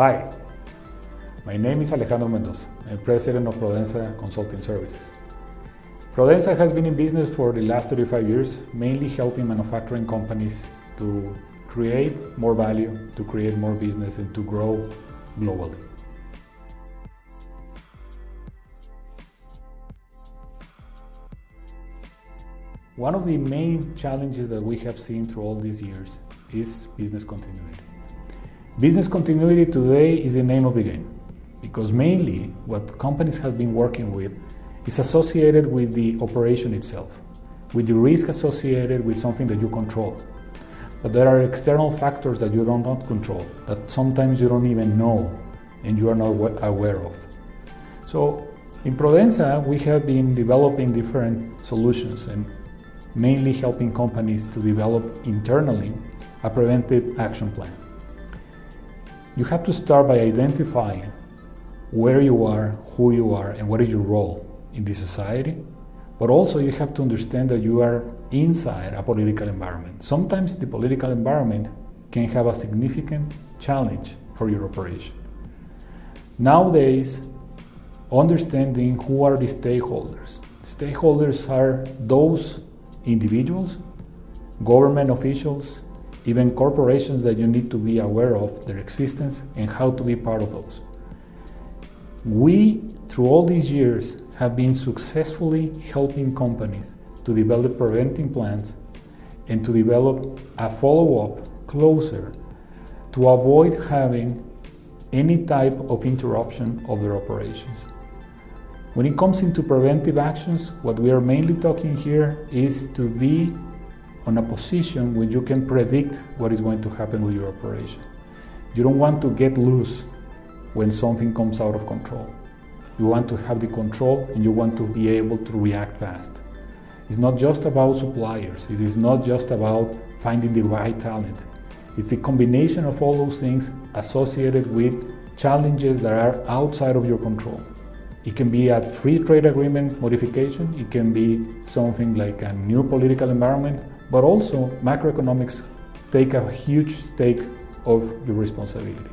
Hi, my name is Alejandro Mendoza. I'm president of Prodensa Consulting Services. Prodensa has been in business for the last 35 years, mainly helping manufacturing companies to create more value, to create more business, and to grow globally. One of the main challenges that we have seen through all these years is business continuity. Business continuity today is the name of the game because mainly what companies have been working with is associated with the operation itself, with the risk associated with something that you control. But there are external factors that you do not control, that sometimes you don't even know and you are not aware of. So in Prodensa, we have been developing different solutions and mainly helping companies to develop internally a preventive action plan. You have to start by identifying where you are, who you are, and what is your role in this society. But also, you have to understand that you are inside a political environment. Sometimes the political environment can have a significant challenge for your operation. Nowadays, understanding who are the stakeholders. Stakeholders are those individuals, government officials, even corporations that you need to be aware of their existence and how to be part of those. We, through all these years, have been successfully helping companies to develop preventing plans and to develop a follow up closer to avoid having any type of interruption of their operations. When it comes into preventive actions, what we are mainly talking here is to be on a position where you can predict what is going to happen with your operation. You don't want to get loose when something comes out of control. You want to have the control and you want to be able to react fast. It's not just about suppliers, it is not just about finding the right talent. It's the combination of all those things associated with challenges that are outside of your control. It can be a free trade agreement modification, it can be something like a new political environment, but also macroeconomics take a huge stake of your responsibility.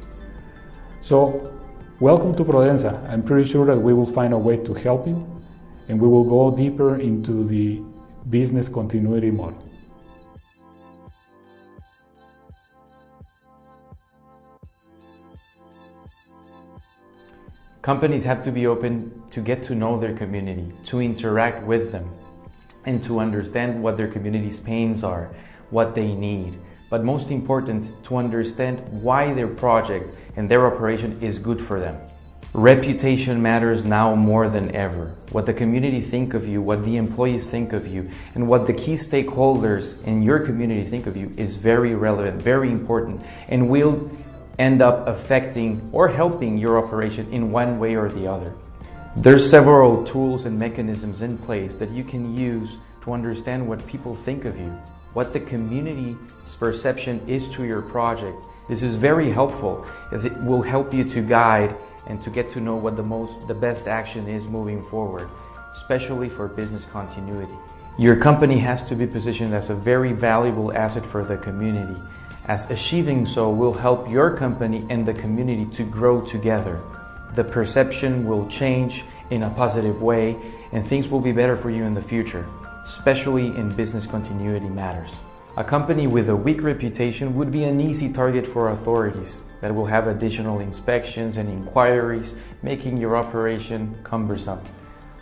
So, welcome to Prodensa. I'm pretty sure that we will find a way to help you and we will go deeper into the business continuity model. Companies have to be open to get to know their community, to interact with them, and to understand what their community's pains are, what they need. But most important, to understand why their project and their operation is good for them. Reputation matters now more than ever. What the community think of you, what the employees think of you, and what the key stakeholders in your community think of you is very relevant, very important, and will end up affecting or helping your operation in one way or the other. There's several tools and mechanisms in place that you can use to understand what people think of you, what the community's perception is to your project. This is very helpful as it will help you to guide and to get to know what the most the best action is moving forward, especially for business continuity. Your company has to be positioned as a very valuable asset for the community as achieving so will help your company and the community to grow together. The perception will change in a positive way and things will be better for you in the future, especially in business continuity matters. A company with a weak reputation would be an easy target for authorities that will have additional inspections and inquiries, making your operation cumbersome.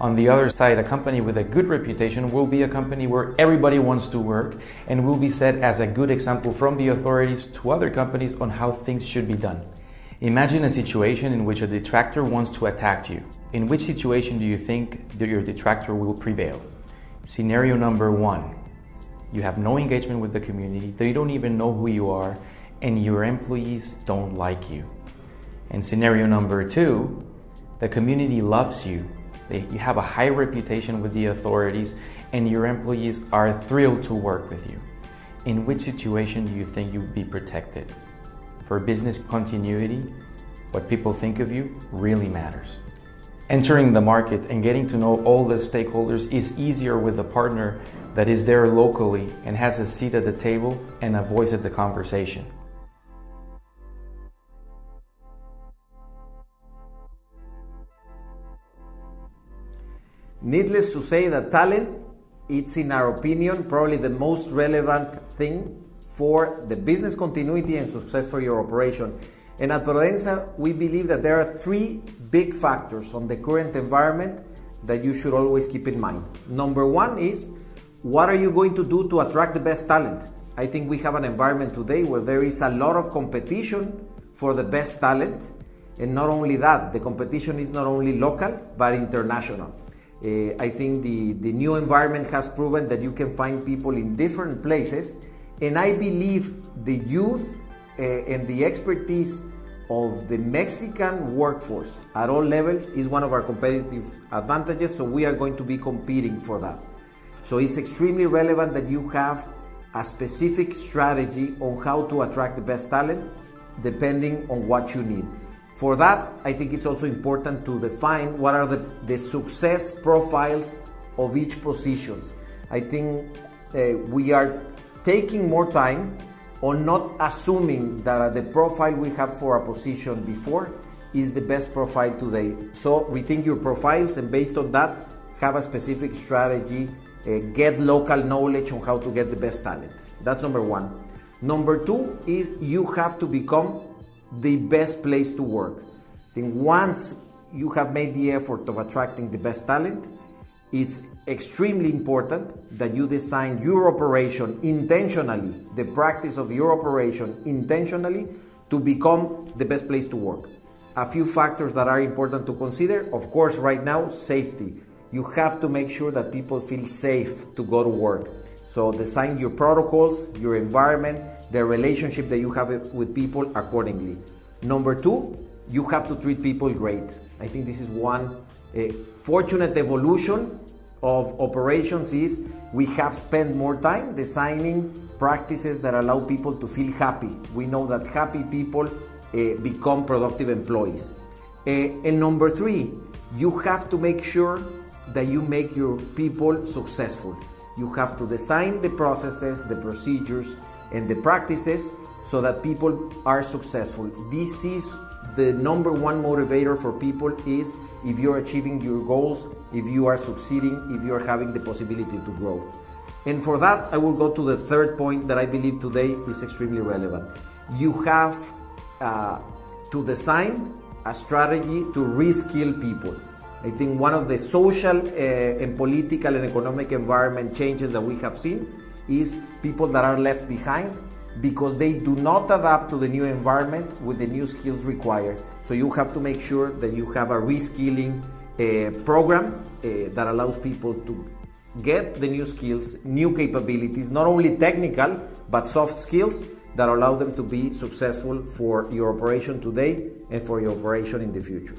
On the other side, a company with a good reputation will be a company where everybody wants to work and will be set as a good example from the authorities to other companies on how things should be done. Imagine a situation in which a detractor wants to attack you. In which situation do you think that your detractor will prevail? Scenario number one you have no engagement with the community, they don't even know who you are, and your employees don't like you. And scenario number two the community loves you you have a high reputation with the authorities, and your employees are thrilled to work with you. In which situation do you think you would be protected? For business continuity, what people think of you really matters. Entering the market and getting to know all the stakeholders is easier with a partner that is there locally and has a seat at the table and a voice at the conversation. Needless to say that talent, it's in our opinion probably the most relevant thing for the business continuity and success for your operation. And at Prodensa, we believe that there are three big factors on the current environment that you should always keep in mind. Number one is what are you going to do to attract the best talent? I think we have an environment today where there is a lot of competition for the best talent. And not only that, the competition is not only local but international. Uh, I think the, the new environment has proven that you can find people in different places. And I believe the youth uh, and the expertise of the Mexican workforce at all levels is one of our competitive advantages. So we are going to be competing for that. So it's extremely relevant that you have a specific strategy on how to attract the best talent depending on what you need. For that, I think it's also important to define what are the, the success profiles of each positions. I think uh, we are taking more time on not assuming that the profile we have for a position before is the best profile today. So rethink your profiles and based on that, have a specific strategy, uh, get local knowledge on how to get the best talent. That's number one. Number two is you have to become the best place to work. I think once you have made the effort of attracting the best talent, it's extremely important that you design your operation intentionally, the practice of your operation intentionally to become the best place to work. A few factors that are important to consider, of course, right now, safety. You have to make sure that people feel safe to go to work. So design your protocols, your environment, the relationship that you have with people accordingly. Number two, you have to treat people great. I think this is one uh, fortunate evolution of operations is we have spent more time designing practices that allow people to feel happy. We know that happy people uh, become productive employees. Uh, and number three, you have to make sure that you make your people successful. You have to design the processes, the procedures, and the practices so that people are successful. This is the number one motivator for people is if you're achieving your goals, if you are succeeding, if you are having the possibility to grow. And for that, I will go to the third point that I believe today is extremely relevant. You have uh, to design a strategy to reskill people. I think one of the social uh, and political and economic environment changes that we have seen is people that are left behind because they do not adapt to the new environment with the new skills required. So you have to make sure that you have a reskilling uh, program uh, that allows people to get the new skills, new capabilities, not only technical but soft skills that allow them to be successful for your operation today and for your operation in the future.